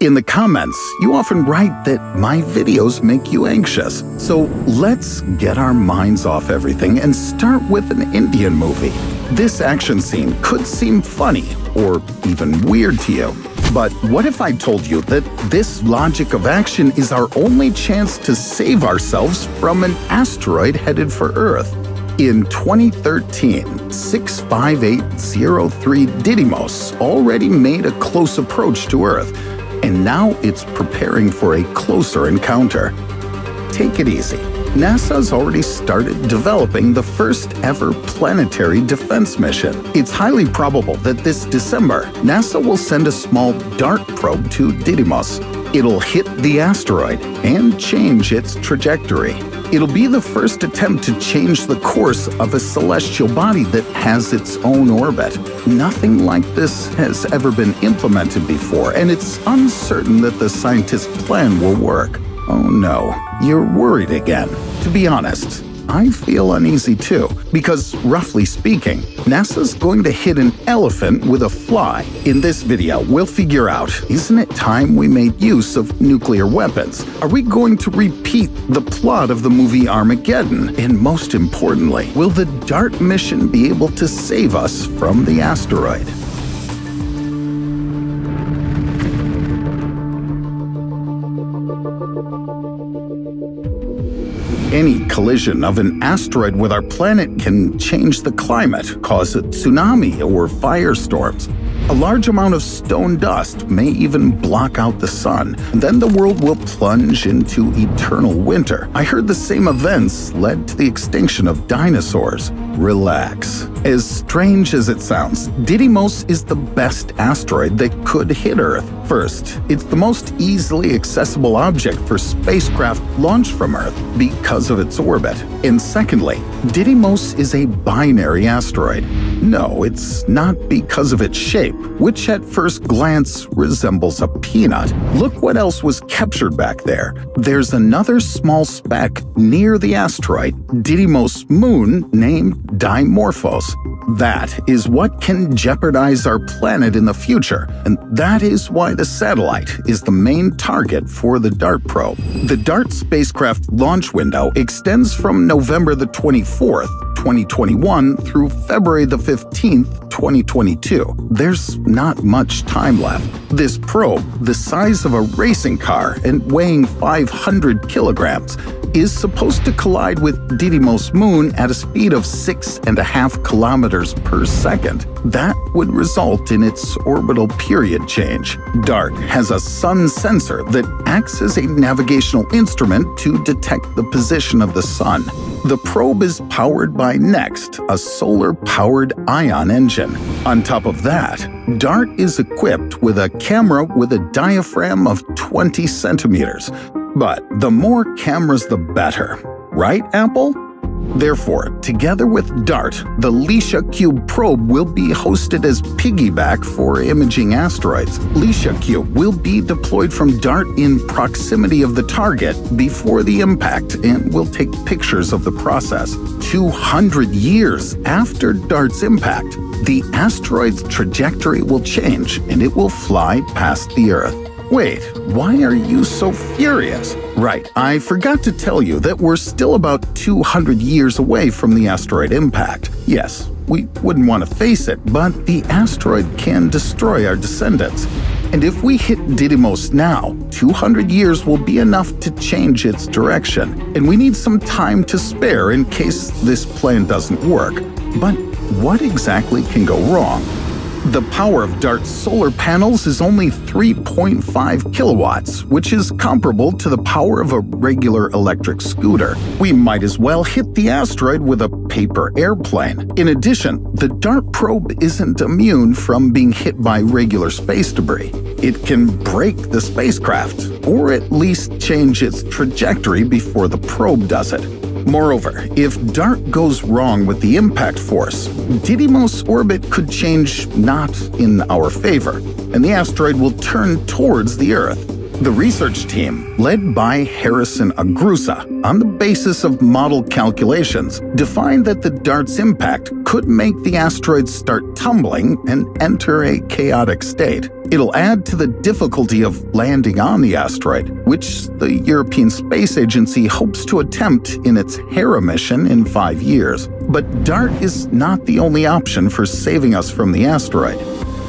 In the comments, you often write that my videos make you anxious. So let's get our minds off everything and start with an Indian movie. This action scene could seem funny or even weird to you. But what if I told you that this logic of action is our only chance to save ourselves from an asteroid headed for Earth? In 2013, 65803 Didymos already made a close approach to Earth, and now it's preparing for a closer encounter. Take it easy. NASA's already started developing the first ever planetary defense mission. It's highly probable that this December, NASA will send a small DART probe to Didymos. It'll hit the asteroid and change its trajectory. It'll be the first attempt to change the course of a celestial body that has its own orbit. Nothing like this has ever been implemented before, and it's uncertain that the scientists' plan will work. Oh no, you're worried again. To be honest, I feel uneasy too, because roughly speaking, NASA's going to hit an elephant with a fly. In this video, we'll figure out isn't it time we made use of nuclear weapons? Are we going to repeat the plot of the movie Armageddon? And most importantly, will the DART mission be able to save us from the asteroid? Any collision of an asteroid with our planet can change the climate, cause a tsunami or firestorms. A large amount of stone dust may even block out the sun, then the world will plunge into eternal winter. I heard the same events led to the extinction of dinosaurs. Relax. As strange as it sounds, Didymos is the best asteroid that could hit Earth. First, it's the most easily accessible object for spacecraft launched from Earth because of its orbit. And secondly, Didymos is a binary asteroid. No, it's not because of its shape, which at first glance resembles a peanut. Look what else was captured back there. There's another small speck near the asteroid, Didymos' moon, named Dimorphos. That is what can jeopardize our planet in the future, and that is why the satellite is the main target for the DART probe. The DART spacecraft launch window extends from November the 24th 2021 through February the 15th, 2022. There's not much time left. This probe, the size of a racing car and weighing 500 kilograms, is supposed to collide with Didymos' moon at a speed of six and a half kilometers per second. That would result in its orbital period change. DART has a sun sensor that acts as a navigational instrument to detect the position of the sun. The probe is powered by NEXT, a solar powered ion engine. On top of that, DART is equipped with a camera with a diaphragm of 20 centimeters. But the more cameras, the better. Right, Apple? Therefore, together with DART, the LICIACube probe will be hosted as piggyback for imaging asteroids. LICIACube will be deployed from DART in proximity of the target before the impact and will take pictures of the process. 200 years after DART's impact, the asteroid's trajectory will change and it will fly past the Earth. Wait, why are you so furious? Right, I forgot to tell you that we're still about 200 years away from the asteroid impact. Yes, we wouldn't want to face it, but the asteroid can destroy our descendants. And if we hit Didymos now, 200 years will be enough to change its direction, and we need some time to spare in case this plan doesn't work. But what exactly can go wrong? The power of DART's solar panels is only 3.5 kilowatts, which is comparable to the power of a regular electric scooter. We might as well hit the asteroid with a paper airplane. In addition, the DART probe isn't immune from being hit by regular space debris. It can break the spacecraft, or at least change its trajectory before the probe does it. Moreover, if DART goes wrong with the impact force, Didymos' orbit could change not in our favor, and the asteroid will turn towards the Earth. The research team, led by Harrison Agrusa, on the basis of model calculations, defined that the dart's impact could make the asteroid start tumbling and enter a chaotic state. It'll add to the difficulty of landing on the asteroid, which the European Space Agency hopes to attempt in its Hera mission in five years. But DART is not the only option for saving us from the asteroid.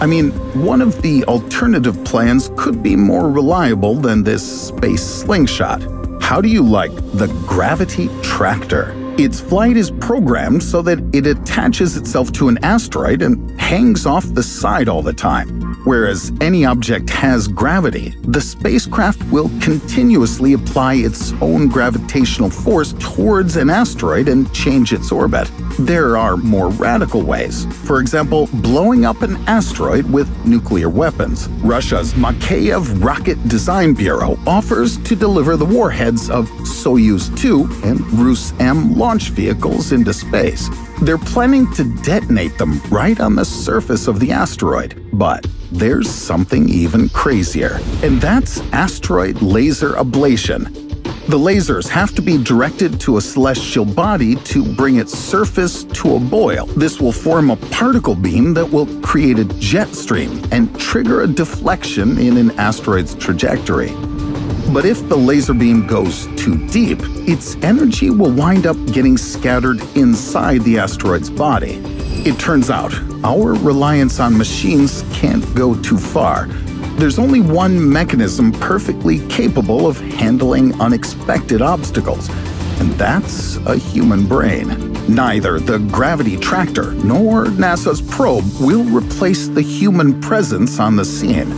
I mean, one of the alternative plans could be more reliable than this space slingshot. How do you like the Gravity Tractor? Its flight is programmed so that it attaches itself to an asteroid and hangs off the side all the time. Whereas any object has gravity, the spacecraft will continuously apply its own gravitational force towards an asteroid and change its orbit. There are more radical ways. For example, blowing up an asteroid with nuclear weapons. Russia's Makeyev Rocket Design Bureau offers to deliver the warheads of Soyuz 2 and Rus M launch vehicles into space. They're planning to detonate them right on the surface of the asteroid. But there's something even crazier, and that's asteroid laser ablation. The lasers have to be directed to a celestial body to bring its surface to a boil. This will form a particle beam that will create a jet stream and trigger a deflection in an asteroid's trajectory. But if the laser beam goes too deep, its energy will wind up getting scattered inside the asteroid's body. It turns out, our reliance on machines can't go too far. There's only one mechanism perfectly capable of handling unexpected obstacles, and that's a human brain. Neither the gravity tractor nor NASA's probe will replace the human presence on the scene.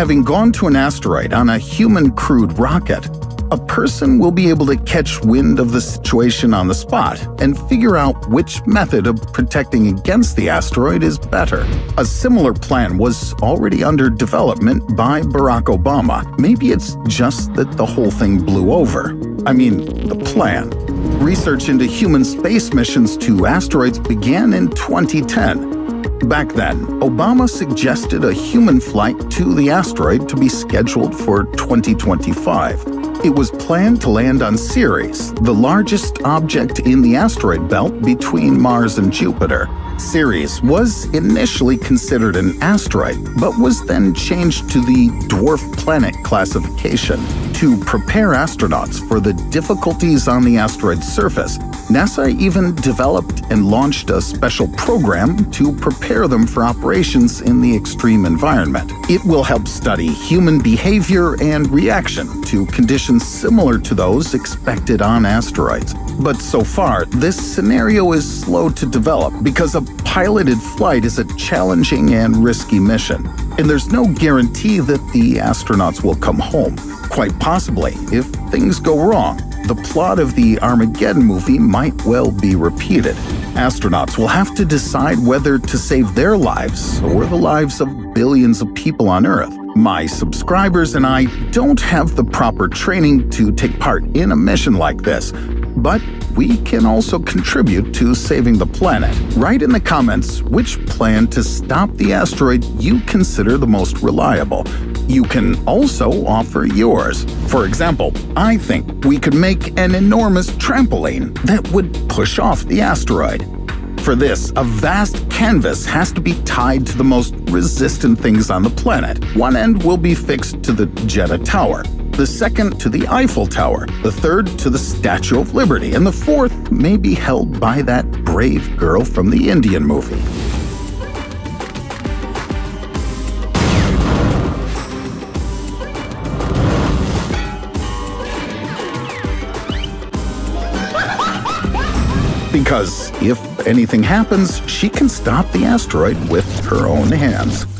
Having gone to an asteroid on a human crewed rocket, a person will be able to catch wind of the situation on the spot and figure out which method of protecting against the asteroid is better. A similar plan was already under development by Barack Obama. Maybe it's just that the whole thing blew over. I mean, the plan. Research into human space missions to asteroids began in 2010. Back then, Obama suggested a human flight to the asteroid to be scheduled for 2025. It was planned to land on Ceres, the largest object in the asteroid belt between Mars and Jupiter. Ceres was initially considered an asteroid, but was then changed to the dwarf planet classification. To prepare astronauts for the difficulties on the asteroid's surface, NASA even developed and launched a special program to prepare them for operations in the extreme environment. It will help study human behavior and reaction to conditions similar to those expected on asteroids. But so far, this scenario is slow to develop because a piloted flight is a challenging and risky mission. And there's no guarantee that the astronauts will come home. Quite possibly, if things go wrong, the plot of the Armageddon movie might well be repeated. Astronauts will have to decide whether to save their lives or the lives of billions of people on Earth. My subscribers and I don't have the proper training to take part in a mission like this, but we can also contribute to saving the planet. Write in the comments which plan to stop the asteroid you consider the most reliable. You can also offer yours. For example, I think we could make an enormous trampoline that would push off the asteroid. For this, a vast canvas has to be tied to the most resistant things on the planet. One end will be fixed to the Jeddah Tower, the second to the Eiffel Tower, the third to the Statue of Liberty, and the fourth may be held by that brave girl from the Indian movie. Because if anything happens, she can stop the asteroid with her own hands.